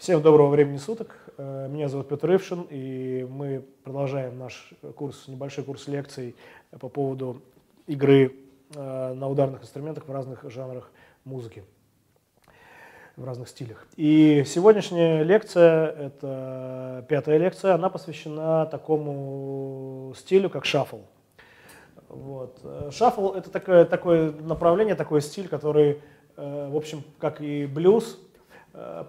Всем доброго времени суток. Э, меня зовут Петр Ившин, и мы продолжаем наш курс, небольшой курс лекций по поводу игры э, на ударных инструментах в разных жанрах музыки, в разных стилях. И сегодняшняя лекция, это пятая лекция, она посвящена такому стилю, как шаффл. Вот. Шаффл – это такое, такое направление, такой стиль, который, э, в общем, как и блюз –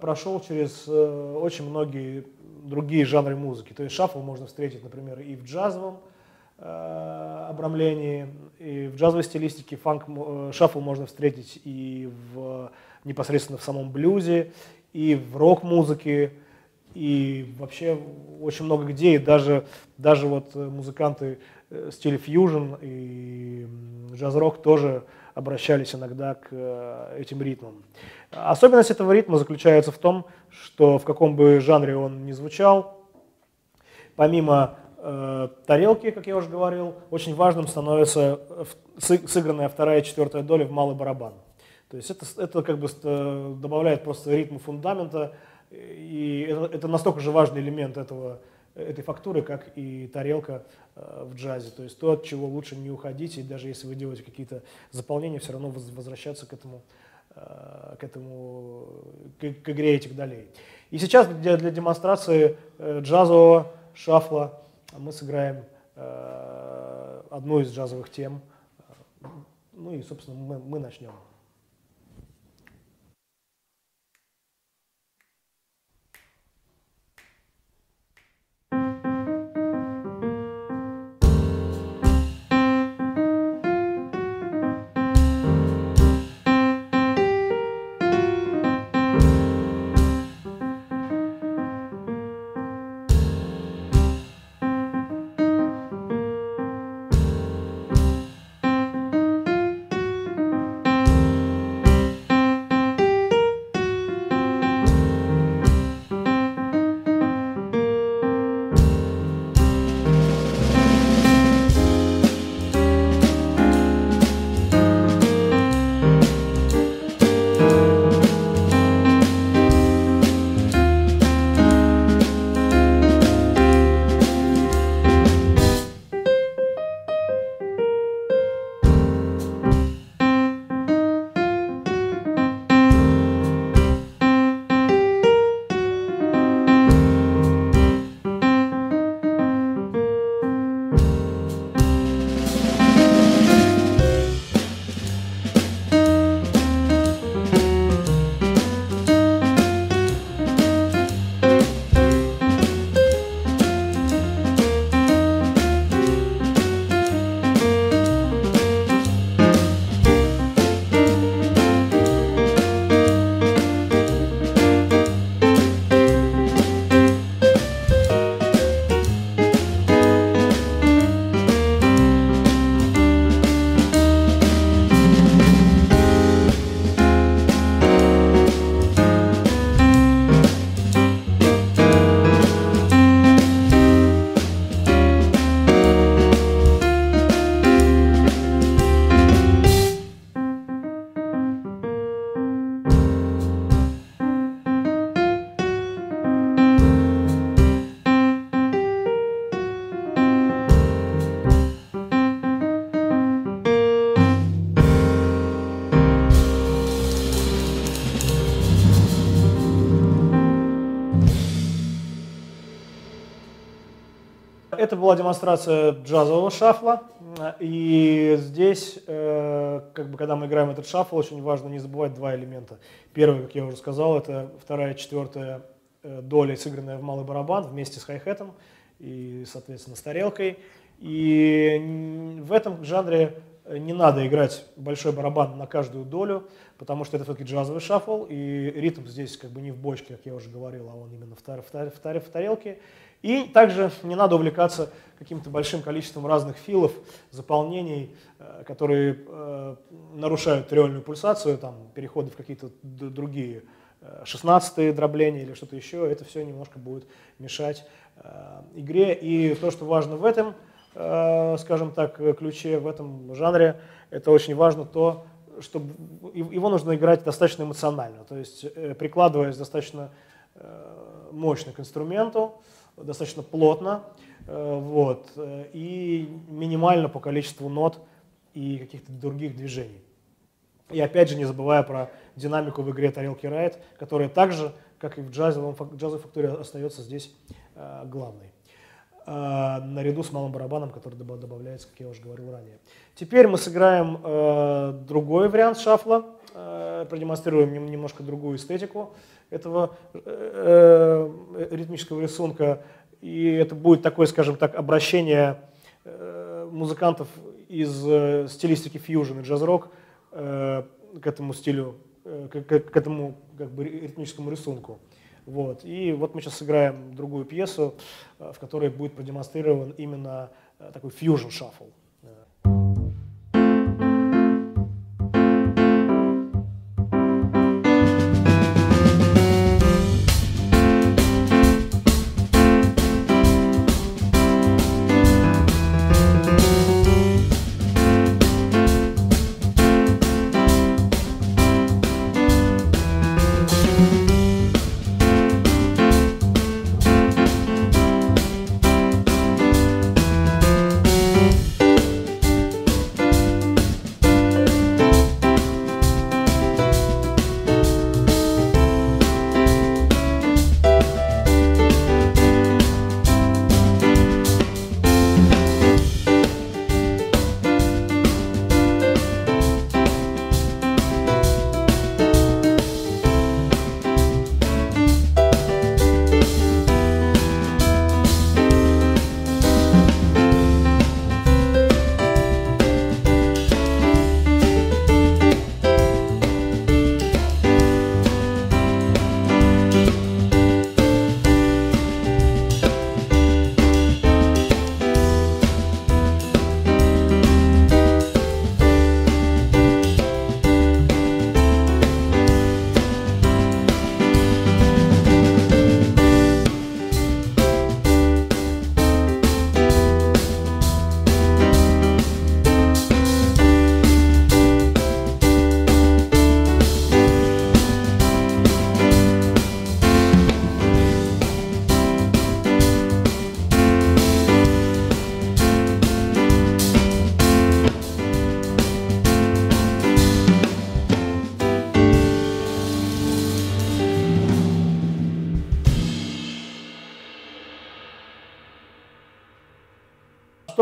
прошел через э, очень многие другие жанры музыки. То есть шаффл можно встретить, например, и в джазовом э, обрамлении, и в джазовой стилистике. Фанк, шаффл можно встретить и в, непосредственно в самом блюзе, и в рок-музыке, и вообще очень много где, и даже, даже вот музыканты стиля фьюжн и джаз-рок тоже обращались иногда к этим ритмам. Особенность этого ритма заключается в том, что в каком бы жанре он ни звучал, помимо э, тарелки, как я уже говорил, очень важным становится сыгранная вторая и четвертая доля в малый барабан. То есть это, это как бы добавляет просто ритм фундамента, и это, это настолько же важный элемент этого, этой фактуры, как и тарелка э, в джазе. То есть то, от чего лучше не уходить, и даже если вы делаете какие-то заполнения, все равно возвращаться к этому Э, к этому, к, к игре этих долей. И сейчас для, для демонстрации э, джазового шафла мы сыграем э, одну из джазовых тем. Ну и, собственно, мы, мы начнем. Это была демонстрация джазового шафла. И здесь, э, как бы, когда мы играем этот шафл, очень важно не забывать два элемента. Первый, как я уже сказал, это вторая четвертая э, доля, сыгранная в малый барабан вместе с хай-хетом и, соответственно, с тарелкой. И в этом жанре не надо играть большой барабан на каждую долю, потому что это все-таки джазовый шафл, и ритм здесь как бы не в бочке, как я уже говорил, а он именно в, тар, в, тар, в, тар, в тарелке. И также не надо увлекаться каким-то большим количеством разных филов, заполнений, э, которые э, нарушают реальную пульсацию, там, переходы в какие-то другие 16 э, дробления или что-то еще. Это все немножко будет мешать игре. И то, что важно в этом, скажем так, ключе, в этом жанре, это очень важно то, что его нужно играть достаточно эмоционально, то есть прикладываясь достаточно мощно к инструменту, достаточно плотно, вот, и минимально по количеству нот и каких-то других движений. И опять же, не забывая про динамику в игре тарелки Райт, которая также, как и в джазовом, джазовой факторе, остается здесь э, главной. Э, наряду с малым барабаном, который добавляется, как я уже говорил ранее. Теперь мы сыграем э, другой вариант шафла, э, продемонстрируем немножко другую эстетику этого э, э, ритмического рисунка. И это будет такое, скажем так, обращение э, музыкантов из э, стилистики фьюжн и джаз-рок э, к этому стилю, э, к, к этому как бы ритмическому рисунку. Вот. И вот мы сейчас сыграем другую пьесу, в которой будет продемонстрирован именно такой фьюжн шаффл.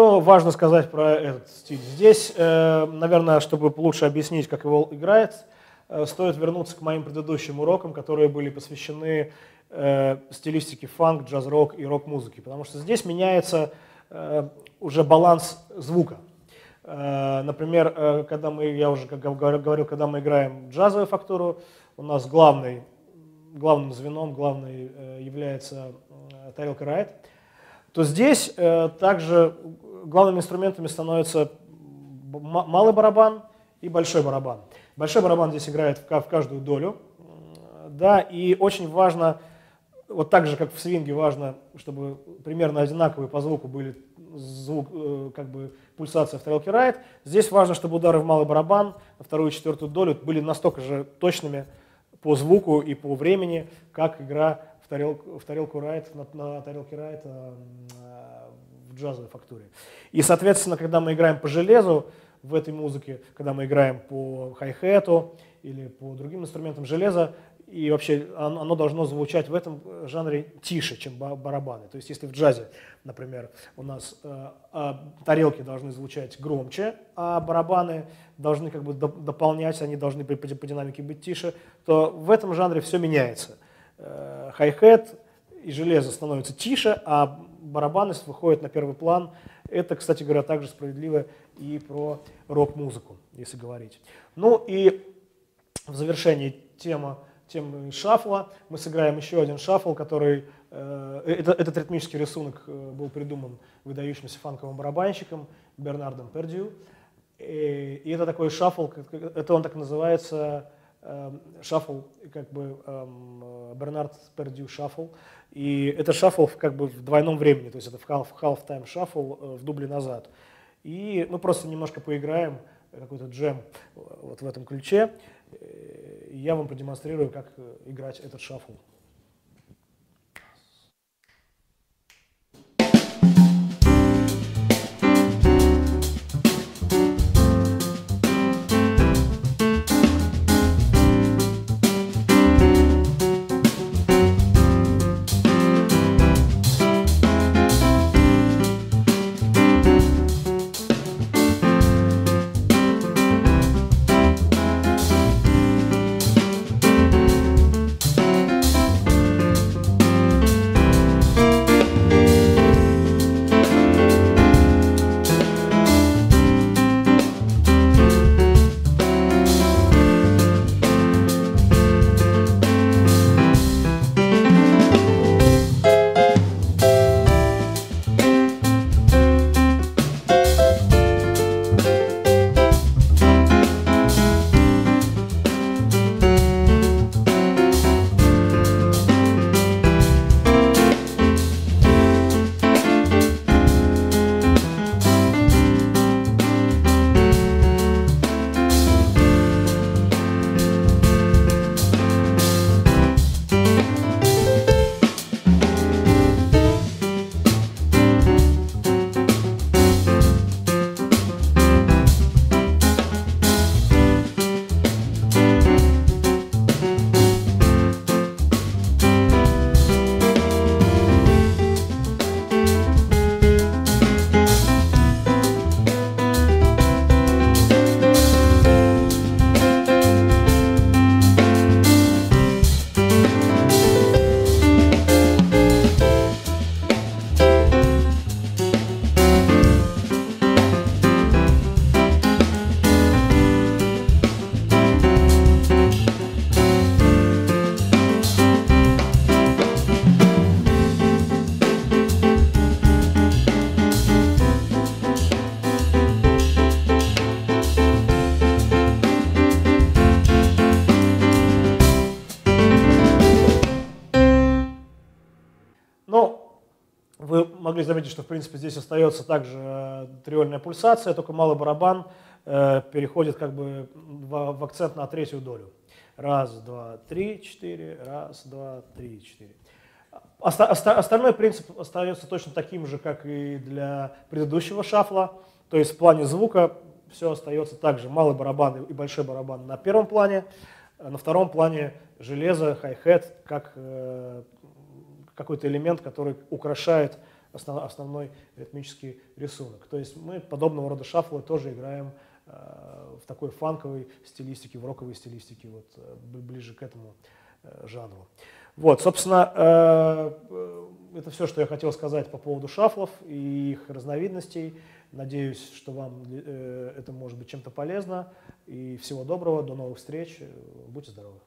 Что важно сказать про этот стиль? Здесь, э, наверное, чтобы лучше объяснить, как его играет, э, стоит вернуться к моим предыдущим урокам, которые были посвящены э, стилистике фанк, джаз-рок и рок-музыки, потому что здесь меняется уже баланс звука. Например, когда мы, я уже как говорил, когда мы играем джазовую фактуру, у нас главный, главным звеном, главной является тарелка райт, то здесь также главными инструментами становятся малый барабан и большой барабан. Большой барабан здесь играет в каждую долю, да, и очень важно, вот так же, как в свинге, важно, чтобы примерно одинаковые по звуку были звук, э, как бы пульсация в тарелке райт. Здесь важно, чтобы удары в малый барабан на вторую и четвертую долю были настолько же точными по звуку и по времени, как игра тарелку, в тарелку райт, на, на тарелке райт джазовой фактуре. И, соответственно, когда мы играем по железу в этой музыке, когда мы играем по хай-хету или по другим инструментам железа, и вообще оно должно звучать в этом жанре тише, чем барабаны. То есть если в джазе, например, у нас э, э, тарелки должны звучать громче, а барабаны должны как бы дополнять, они должны по, по динамике быть тише, то в этом жанре все меняется. Э, хай-хет и железо становится тише, а барабаны выходят на первый план. Это, кстати говоря, также справедливо и про рок-музыку, если говорить. Ну и в завершении тема, темы шафла мы сыграем еще один шафл, который... Э, это, этот ритмический рисунок э, был придуман выдающимся фанковым барабанщиком Бернардом Пердью. И, и это такой шафл, это он так называется, э, шафл, как бы э, Бернард Пердью шафл. И это шаффл как бы в двойном времени, то есть это в half, half time шаффл э, в дубле назад. И мы просто немножко поиграем, какой-то джем э, вот в этом ключе. И я вам продемонстрирую, как играть этот шаффл. Заметить, что в принципе здесь остается также э, триольная пульсация, только малый барабан э, переходит как бы в, в акцент на третью долю. Раз, два, три, четыре, раз, два, три, четыре. Оста остальной принцип остается точно таким же, как и для предыдущего шафла. То есть в плане звука все остается так же. Малый барабан и большой барабан на первом плане. На втором плане железо, хай-хет, как э, какой-то элемент, который украшает основ, основной ритмический рисунок. То есть мы подобного рода шафлы тоже играем э, в такой фанковой стилистике, в роковой стилистике, вот, э, ближе к этому э, жанру. Вот, собственно, э, э, это все, что я хотел сказать по поводу шафлов и их разновидностей. Надеюсь, что вам э, это может быть чем-то полезно. И всего доброго, до новых встреч. Будьте здоровы.